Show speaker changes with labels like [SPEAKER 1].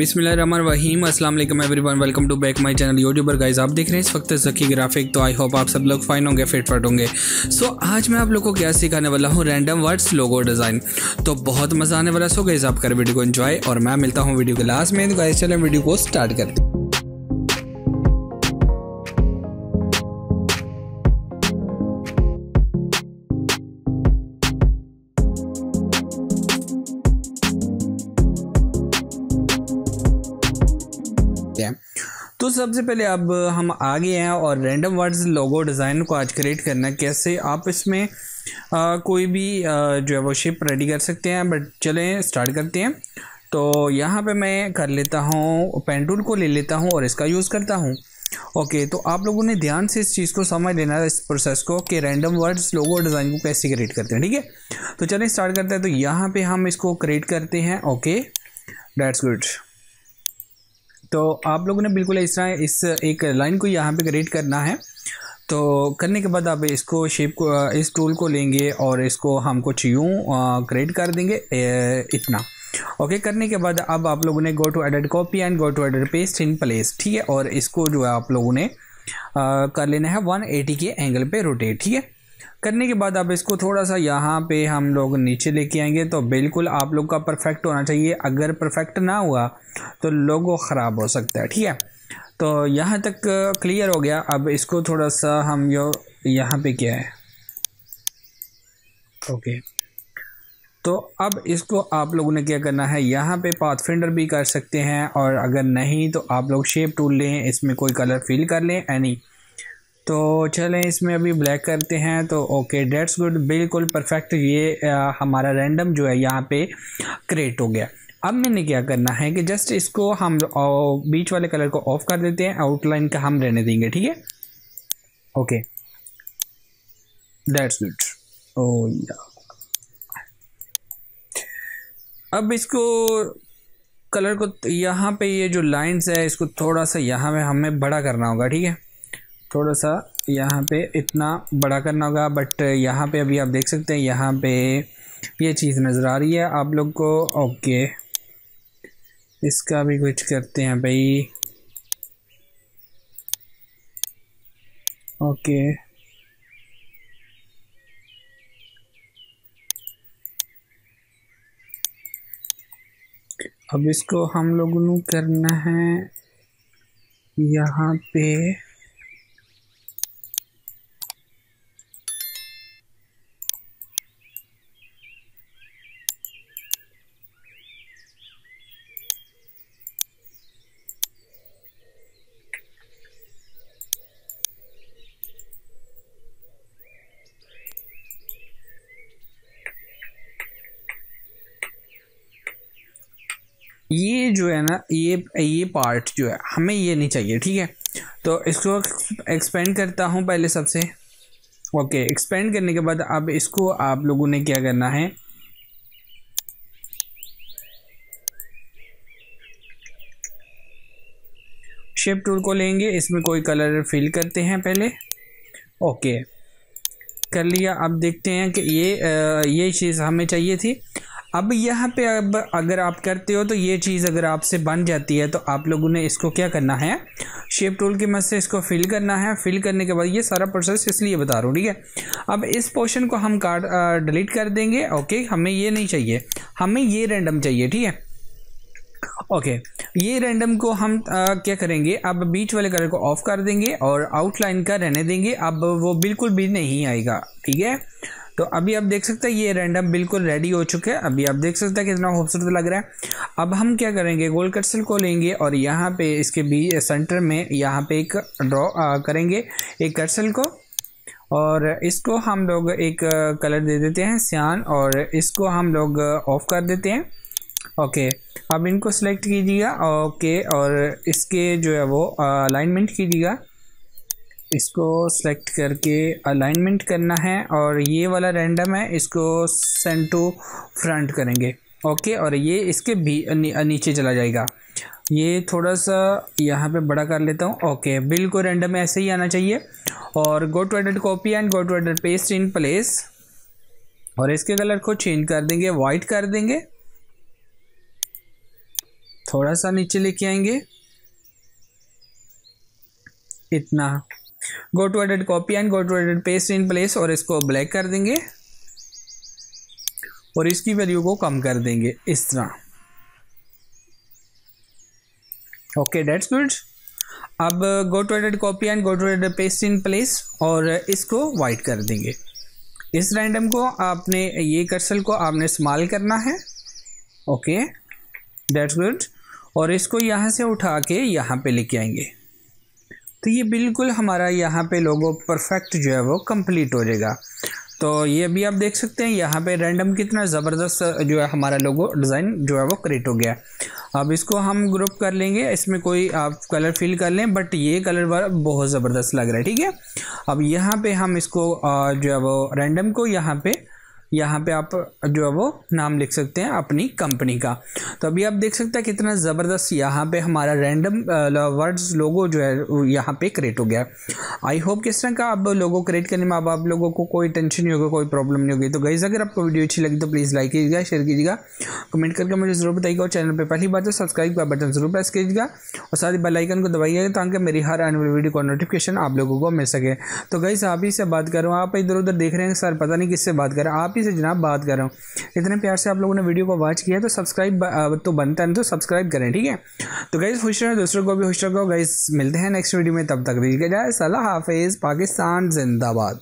[SPEAKER 1] बिस्मिल्लाहिर्रहमानिर्रहीम अस्सलाम वालेकुम everyone welcome to back my channel youtuber guys आप देख रहे हैं इस वक्त जकी ग्राफिक तो आई होप आप सब लोग फाइन होंगे फिट फट होंगे। सो so, आज मैं आप लोगों को क्या सिखाने वाला हूँ? रैंडम वर्ड्स लोगो डिज़ाइन तो बहुत मज़ा आने वाला सो गाइस आप कर वीडियो को इन्जॉय और मैं मिलता हूँ वीडियो के लास्ट में। तो गाइस चलें वीडियो को स्टार्ट करते हैं हैं। तो सबसे पहले अब हम आ गए हैं और रैंडम वर्ड्स लोगो डिज़ाइन को आज क्रिएट करना कैसे आप इसमें आ, कोई भी आ, जो है वो शेप रेडी कर सकते हैं। बट चलें स्टार्ट करते हैं। तो यहाँ पे मैं कर लेता हूँ पेंटूल को ले लेता हूँ और इसका यूज़ करता हूँ। ओके तो आप लोगों ने ध्यान से इस चीज़ को समझ लेना है इस प्रोसेस को कि रैंडम वर्ड्स लोगो डिज़ाइन को कैसे क्रिएट करते हैं ठीक है? तो चलें स्टार्ट करते हैं। तो यहाँ पे हम इसको क्रिएट करते हैं। ओके डेट्स गुड तो आप लोगों ने बिल्कुल इस तरह इस एक लाइन को यहाँ पे क्रिएट करना है। तो करने के बाद आप इसको शेप को इस टूल को लेंगे और इसको हम कुछ यूँ क्रिएट कर देंगे इतना। ओके करने के बाद अब आप लोगों ने go to edit copy and go to edit paste in place ठीक है? और इसको जो है आप लोगों ने आ, कर लेना है 180 के एंगल पे रोटेट ठीक है? करने के बाद अब इसको थोड़ा सा यहाँ पे हम लोग नीचे लेके आएँगे तो बिल्कुल आप लोग का परफेक्ट होना चाहिए। अगर परफेक्ट ना हुआ तो लोगो ख़राब हो सकता है, ठीक है? तो यहाँ तक क्लियर हो गया। अब इसको थोड़ा सा हम यो, यहाँ पे क्या है? ओके तो अब इसको आप लोगों ने क्या करना है? यहाँ पे पाथ फिंडर भी कर सकते हैं, और अगर नहीं तो आप लोग शेप टूल लें, इसमें कोई कलर फिल कर लें एनी तो चलें इसमें अभी ब्लैक करते हैं तो ओके डेट्स गुड बिल्कुल परफेक्ट ये आ, हमारा रैंडम जो है यहाँ पे क्रिएट हो गया। अब मैंने क्या करना है कि जस्ट इसको हम बीच वाले कलर को ऑफ़ कर देते हैं आउटलाइन का हम रहने देंगे ठीक है? ओके डेट्स गुड ओ अब इसको कलर को यहाँ पे ये जो लाइंस है इसको थोड़ा सा यहाँ में हमें बड़ा करना होगा ठीक है? थोड़ा सा यहाँ पे इतना बड़ा करना होगा बट यहाँ पे अभी आप देख सकते हैं, यहाँ पे ये चीज़ नज़र आ रही है आप लोग को। ओके। इसका भी कुछ करते हैं भाई। ओके। अब इसको हम लोगों करना है यहाँ पे। ये जो है ना ये ये पार्ट जो है हमें ये नहीं चाहिए ठीक है? तो इसको एक्सपेंड करता हूँ पहले सबसे। ओके एक्सपेंड करने के बाद अब इसको आप लोगों ने क्या करना है? शेप टूल को लेंगे इसमें कोई कलर फिल करते हैं पहले। ओके कर लिया। अब देखते हैं कि ये आ, ये चीज़ हमें चाहिए थी। अब यहाँ पे अब अगर आप करते हो तो ये चीज़ अगर आपसे बन जाती है तो आप लोगों ने इसको क्या करना है? शेप टूल की मदद से इसको फिल करना है। फिल करने के बाद ये सारा प्रोसेस इसलिए बता रहा हूँ ठीक है? अब इस पोर्शन को हम कार्ड डिलीट कर देंगे ओके हमें ये नहीं चाहिए। हमें ये रैंडम चाहिए ठीक है? ओके ये रैंडम को हम आ, क्या करेंगे? अब बीच वाले कलर को ऑफ़ कर देंगे और आउटलाइन का रहने देंगे। अब वो बिल्कुल भी नहीं आएगा ठीक है? तो अभी आप देख सकते हैं ये रैंडम बिल्कुल रेडी हो चुके हैं। अभी आप देख सकते हैं कितना खूबसूरत लग रहा है। अब हम क्या करेंगे, गोल कर्सल को लेंगे और यहाँ पे इसके बीच सेंटर में यहाँ पे एक ड्रॉ करेंगे एक कर्सल को। और इसको हम लोग एक कलर दे देते हैं सियान और इसको हम लोग ऑफ़ कर देते हैं। ओके अब इनको सेलेक्ट कीजिएगा। ओके और इसके जो है वो अलाइनमेंट कीजिएगा। इसको सेलेक्ट करके अलाइनमेंट करना है और ये वाला रैंडम है, इसको सेंड टू फ्रंट करेंगे। ओके और ये इसके भी नीचे चला जाएगा। ये थोड़ा सा यहाँ पे बड़ा कर लेता हूँ। ओके बिल्कुल रैंडम ऐसे ही आना चाहिए। और go to edit copy and go to edit paste in place और इसके कलर को चेंज कर देंगे वाइट कर देंगे। थोड़ा सा नीचे लेके आएँगे। इतना। Go to edit copy and go to edit paste in place और इसको ब्लैक कर देंगे। और इसकी वैल्यू को कम कर देंगे इस तरह। ओके डेट्स गुड अब go to edit copy and go to edit paste in place और इसको वाइट कर देंगे। इस रैंडम को आपने ये कर्सल को आपने इस्तेमाल करना है। ओके डेट्स गुड और इसको यहाँ से उठा के यहाँ पे लेके आएँगे। तो ये बिल्कुल हमारा यहाँ पे लोगो परफेक्ट जो है वो कंप्लीट हो जाएगा। तो ये भी आप देख सकते हैं, यहाँ पे रैंडम कितना ज़बरदस्त जो है हमारा लोगो डिज़ाइन जो है वो क्रिएट हो गया। अब इसको हम ग्रुप कर लेंगे, इसमें कोई आप कलर फिल कर लें बट ये कलर बहुत ज़बरदस्त लग रहा है, ठीक है? अब यहाँ पे हम इसको जो है वो रैंडम को यहाँ पे यहाँ पे आप जो है वो नाम लिख सकते हैं अपनी कंपनी का। तो अभी आप देख सकते हैं कितना ज़बरदस्त यहाँ पे हमारा रैंडम वर्ड्स लोगो जो है यहाँ पे क्रिएट हो गया। आई होप किस तरह का आप लोगों क्रिएट करने में, अब आप लोगों को कोई टेंशन नहीं होगा, कोई प्रॉब्लम नहीं होगी। तो गई अगर आपको वीडियो अच्छी लगी तो प्लीज़ लाइक कीजिएगा शेयर कीजिएगा कमेंट करके मुझे ज़रूर बताइएगा और चैनल पर पहली बात तो सब्सक्राइब का बटन ज़रूर प्रेस कीजिएगा और साथ ही बेलाइकन को दबाइएगा ताकि मेरी हर आने वाली वीडियो का नोटिफिकेशन आप लोगों को मिल सके। तो गई आप ही से बात करूँ आप इधर उधर देख रहे हैं, सर पता नहीं किससे बात करें आप ही से जनाब बात कर रहा हूँ। इतने प्यार से आप लोगों ने वीडियो को वॉच किया तो सब्सक्राइब तो बनता है तो सब्सक्राइब करें, ठीक है? तो गाइज़ खुश रहे दूसरों को भी खुश रखो। गाइज़ मिलते हैं नेक्स्ट वीडियो में, तब तक दीजिए जाए हाफिज़ पाकिस्तान जिंदाबाद।